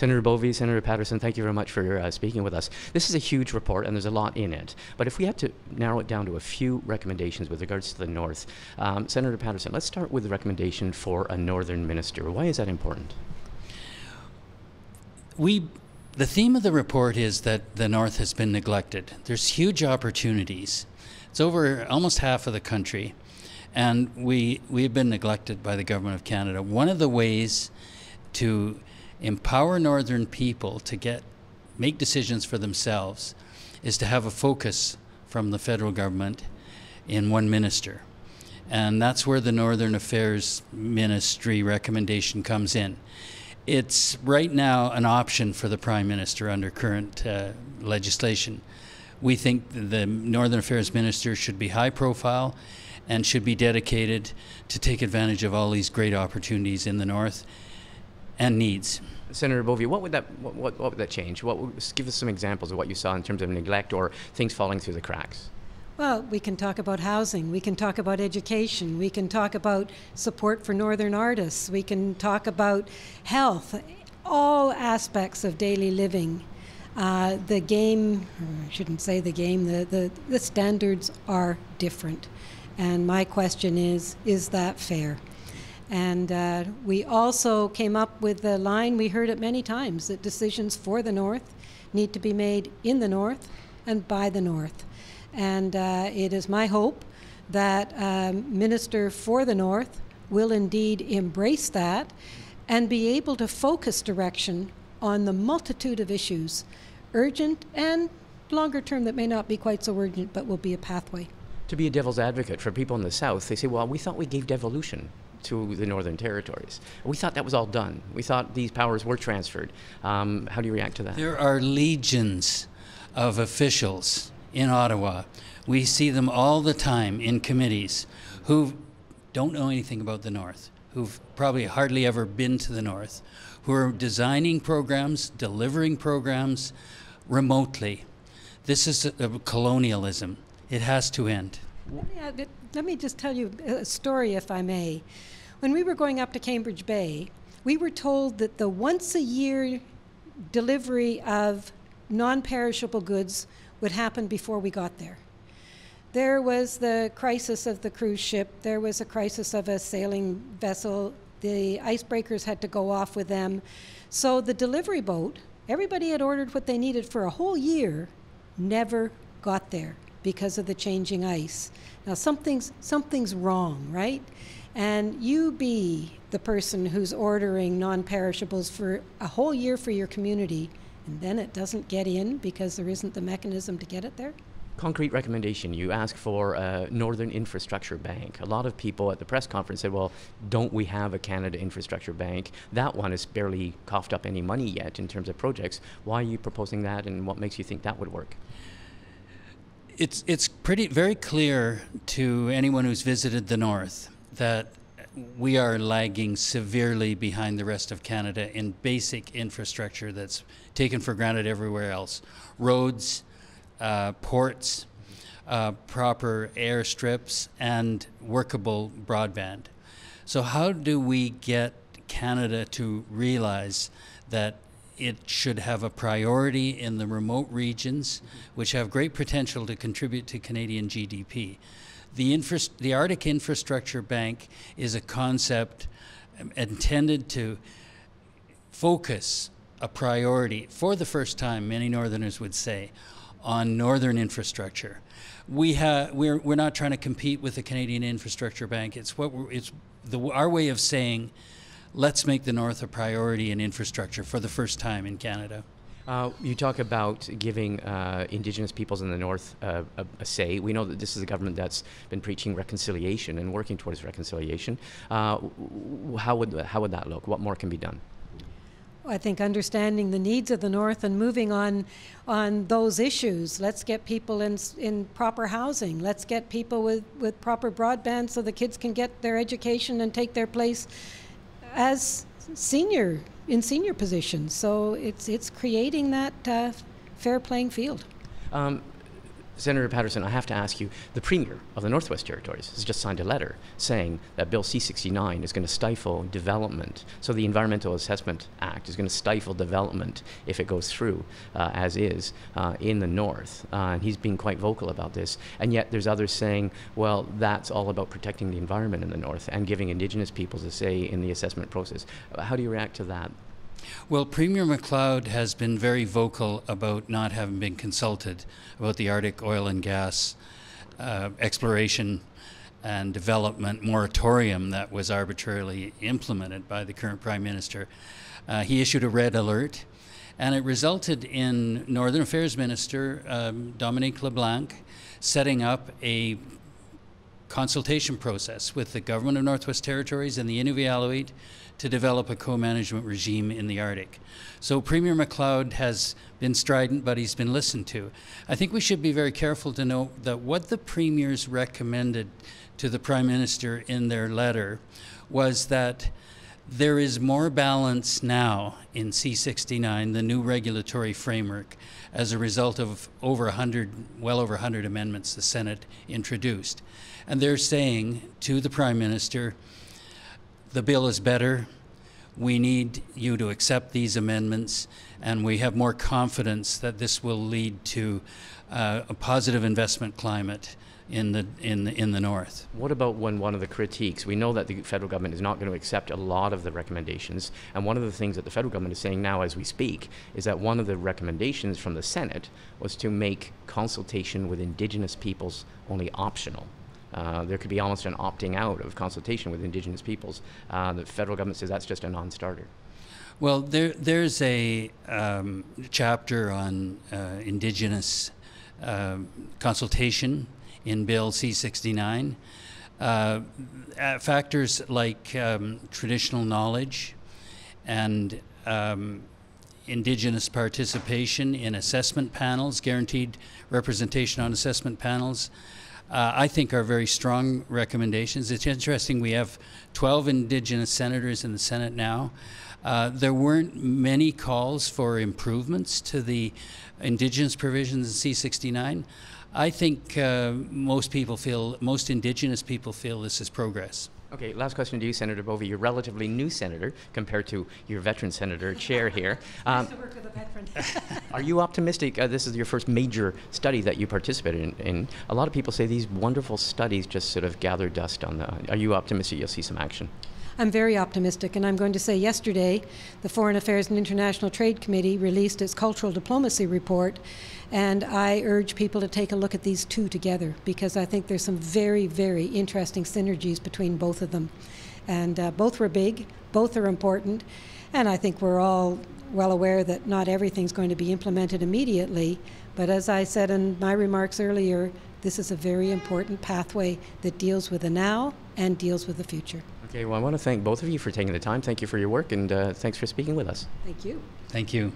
Senator Bovey, Senator Patterson, thank you very much for uh, speaking with us. This is a huge report and there's a lot in it. But if we had to narrow it down to a few recommendations with regards to the North, um, Senator Patterson, let's start with the recommendation for a Northern minister. Why is that important? We, the theme of the report is that the North has been neglected. There's huge opportunities. It's over almost half of the country, and we we've been neglected by the government of Canada. One of the ways to empower northern people to get make decisions for themselves is to have a focus from the federal government in one minister. And that's where the Northern Affairs Ministry recommendation comes in. It's right now an option for the Prime Minister under current uh, legislation. We think the Northern Affairs Minister should be high profile and should be dedicated to take advantage of all these great opportunities in the North and needs. Senator Bovey, what would that what, what, what would that change? What would, give us some examples of what you saw in terms of neglect or things falling through the cracks? Well, we can talk about housing, we can talk about education, we can talk about support for northern artists, we can talk about health, all aspects of daily living. Uh, the game, I shouldn't say the game, the, the, the standards are different. And my question is is that fair? And uh, we also came up with the line, we heard it many times, that decisions for the North need to be made in the North and by the North. And uh, it is my hope that um, Minister for the North will indeed embrace that and be able to focus direction on the multitude of issues, urgent and longer term that may not be quite so urgent but will be a pathway. To be a devil's advocate for people in the South, they say, well, we thought we gave devolution to the Northern Territories. We thought that was all done. We thought these powers were transferred. Um, how do you react to that? There are legions of officials in Ottawa. We see them all the time in committees who don't know anything about the North, who've probably hardly ever been to the North, who are designing programs, delivering programs remotely. This is a, a colonialism. It has to end. Let me just tell you a story, if I may. When we were going up to Cambridge Bay, we were told that the once a year delivery of non perishable goods would happen before we got there. There was the crisis of the cruise ship, there was a crisis of a sailing vessel, the icebreakers had to go off with them. So the delivery boat, everybody had ordered what they needed for a whole year, never got there because of the changing ice. Now something's something's wrong, right? And you be the person who's ordering non-perishables for a whole year for your community, and then it doesn't get in because there isn't the mechanism to get it there. Concrete recommendation. You ask for a Northern Infrastructure Bank. A lot of people at the press conference said, well, don't we have a Canada Infrastructure Bank? That one has barely coughed up any money yet in terms of projects. Why are you proposing that and what makes you think that would work? It's it's pretty very clear to anyone who's visited the north that we are lagging severely behind the rest of Canada in basic infrastructure that's taken for granted everywhere else. Roads, uh, ports, uh, proper airstrips, and workable broadband. So, how do we get Canada to realize that it should have a priority in the remote regions, which have great potential to contribute to Canadian GDP. The, the Arctic Infrastructure Bank is a concept um, intended to focus a priority, for the first time, many Northerners would say, on Northern infrastructure. We have we're, we're not trying to compete with the Canadian Infrastructure Bank. It's what it's the, our way of saying let's make the North a priority in infrastructure for the first time in Canada. Uh, you talk about giving uh, Indigenous peoples in the North uh, a, a, say. We know that this is a government that's been preaching reconciliation and working towards reconciliation. Uh, how would how would that look? What more can be done? I think understanding the needs of the North and moving on on those issues. Let's get people in in proper housing. Let's get people with, with proper broadband so the kids can get their education and take their place as senior in senior positions. So it's it's creating that uh, fair playing field. Um, Senator Patterson, I have to ask you the Premier of the Northwest Territories has just signed a letter saying that Bill C 69 is going to stifle development. So the Environmental Assessment Act is going to stifle development if it goes through uh, as is uh, in the North. Uh, and he's been quite vocal about this. And yet there's others saying, well, that's all about protecting the environment in the North and giving Indigenous peoples a say in the assessment process. How do you react to that? Well, Premier McLeod has been very vocal about not having been consulted about the Arctic oil and gas uh, exploration and development moratorium that was arbitrarily implemented by the current Prime Minister. Uh, he issued a red alert, and it resulted in Northern Affairs Minister um, Dominic LeBlanc setting up a consultation process with the government of Northwest Territories and the Inuvialuit to develop a co-management regime in the Arctic. So Premier McLeod has been strident, but he's been listened to. I think we should be very careful to note that what the premiers recommended to the Prime Minister in their letter was that there is more balance now in C69, the new regulatory framework, as a result of over 100, well over 100 amendments the Senate introduced. And they're saying to the Prime Minister, the bill is better. We need you to accept these amendments, and we have more confidence that this will lead to uh, a positive investment climate in the in the, in the north. What about when one of the critiques? We know that the federal government is not going to accept a lot of the recommendations, and one of the things that the federal government is saying now, as we speak, is that one of the recommendations from the Senate was to make consultation with Indigenous peoples only optional. Uh, there could be almost an opting out of consultation with Indigenous peoples. Uh, the federal government says that's just a non-starter. Well, there, there's a um, chapter on uh, Indigenous um, consultation in Bill C-69. Uh, factors like um, traditional knowledge and um, Indigenous participation in assessment panels, guaranteed representation on assessment panels, uh, I think are very strong recommendations. It's interesting, we have 12 Indigenous senators in the Senate now. Uh, there weren't many calls for improvements to the Indigenous provisions in C69. I think uh, most people feel, most Indigenous people feel this is progress. Okay, last question to you, Senator Bovey. You're a relatively new senator compared to your veteran senator chair here. Um, nice to work with a veteran. are you optimistic? Uh, this is your first major study that you participated in, in. A lot of people say these wonderful studies just sort of gather dust on the. Are you optimistic you'll see some action? I'm very optimistic, and I'm going to say yesterday the Foreign Affairs and International Trade Committee released its cultural diplomacy report, and I urge people to take a look at these two together because I think there's some very, very interesting synergies between both of them. And uh, both were big, both are important, and I think we're all well aware that not everything's going to be implemented immediately. But as I said in my remarks earlier, this is a very important pathway that deals with the now and deals with the future. Okay, well, I want to thank both of you for taking the time. Thank you for your work, and uh, thanks for speaking with us. Thank you. Thank you.